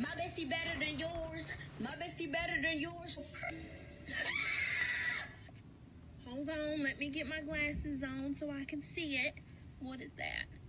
My bestie better than yours. My bestie better than yours. Hold on, let me get my glasses on so I can see it. What is that?